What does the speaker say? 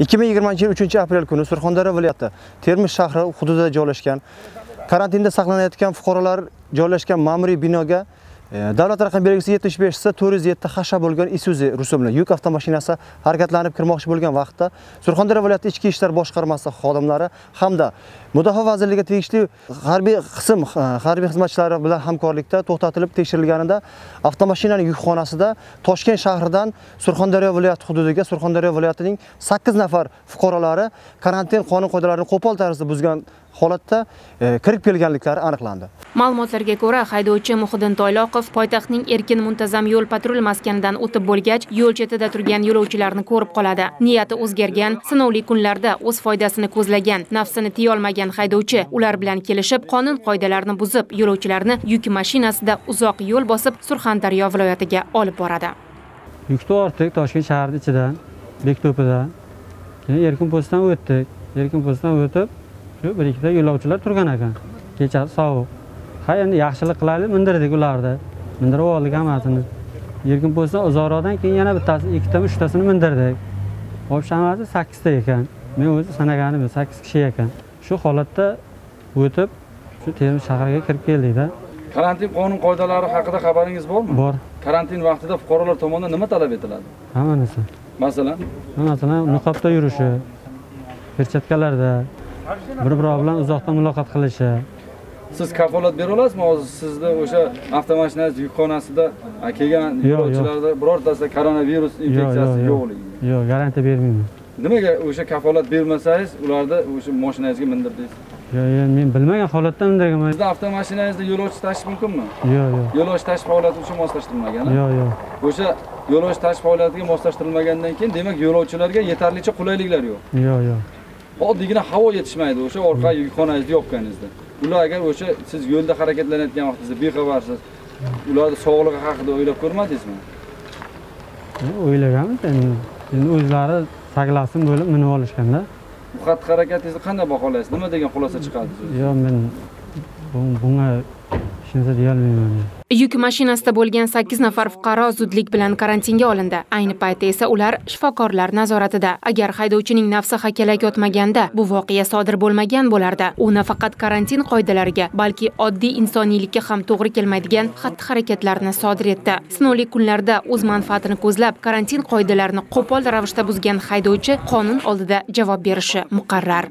2020 yil 3 aprel kuni surxondaryo viloyati termiz shahri hududida joylashgan karantinda saqlanayotgan fuqarolar joylashgan ma'muriy binoga E, davlat raqam belgisi 75 sa 407 hasha bo'lgan isuzu rusumli yuk avtomashinasi harakatlanib kirmoqchi bo'lgan vaqtda surxondaryo viloyati ichki ishlar boshqarmasi xodimlari hamda mudofaa vazirligiga tegishli harbiy qism harbiy xizmatchilari bilan hamkorlikda to'xtatilib tekshirilganida avtomashinaning yukxonasida toshkent shahridan surxondaryo viloyati hududiga surxondaryo viloyatining 8 nafar fuqarolari karantin qonun qoidalarini qo'pol tarzda buzgan holatda e, kirib kelganliklari aniqlandi. Ma'lumotlarga ko'ra haydovchi muhiddin toyloqov poytaxtning erkin muntazam yo'l patrul maskanidan o'tib bo'lgach yo'l chetida turgan yo'lovchilarni ko'rib qoladi. Niyati o'zgargan sinovli kunlarda o'z foydasini ko'zlagan nafsini tiyolmagan haydovchi ular bilan kelishib qonun qoidalarini buzib yo'lovchilarni yuk mashinasida uzoq yo'l bosib surxondaryo viloyatiga olib boradi. Yukni ortdik toshkent shahrini ichidan bekto'pidan keyin erkin postdan o'tdik. Erkin postdan o'tib shu bir ikkita yo'lovchilar turgan ekan. Kechasi sovuq. Ha endi yaxshilik qilaylik mindirdik ularni. Mindirib oldik hammasini. Erkin postdan uzoqroqdan keyin yana bittasi ikkitami uchtasini mindirdik. Hop hammasi sakkizta ekan. Men o'zi sanaganim sakkiz kishi ekan. Shu holatda o'tib shu termiz shahriga kirib keldikda karantin qonun qoidalari haqida xabaringiz bormi? Bor. Karantin vaqtida fuqarolar tomonidan nima talab etiladi? Hamma narsa masalan? Masalan niqobda yurishi perchatkalarda bir biri bilan uzoqdan muloqot qilishi siz kafolat bera olasizmi? Hozir sizni o'sha avtomashinangiz yukxonasida kelgan yo'lovchilarda birortasida koronavirus infeksiyasi yo'q, yo'qligi yo'q garantiya bermayman. Nimaga o'sha kafolat bermasangiz ularni o'sha mashinangizga mindirdingiz? Yo'q endi men bilmagan holatda mindirganman sizni avtomashinangizda yo'lovchi tashish mumkinmi? Yo'q yo'q yo'lovchi tashish faoliyati uchun moslashtirilmagan yo'q yo'q o'sha yo'lovchi tashish faoliyatiga moslashtirilmagandan keyin demak yo'lovchilarga yetarlicha qulayliklar yo'q. Yo'q yo'q oddiygina havo yetishmaydi o'sha orqa yukxonangizni yopganingizda ular agar o'sha siz yo'lda harakatlanayotgan vaqtingizda bexabarsiz ularni sog'lig'i haqida o'ylab ko'rmadingizmi? O'ylaganmiz endi o'zlari saglasin bo'lib minib olishganda. Bu xatti harakatingizni qanday baholaysiz? Nima degan xulosa chiqadi siz yo'q men bu- bunga hech deyolmayman. Yuk mashinasida bo'lgan 8 nafar fuqaro zudlik bilan karantinga olindi. Ayni paytda esa ular shifokorlar nazoratida. Agar haydovchining nafsi hakalak yotmaganda bu voqea sodir bo'lmagan bo'lardi. U nafaqat karantin qoidalariga balki oddiy insoniylikka ham to'g'ri kelmaydigan xatti harakatlarni sodir etdi. Sinovli kunlarda o'z manfaatini ko'zlab karantin qoidalarini qo'pol ravishda buzgan haydovchi qonun oldida javob berishi muqarrar.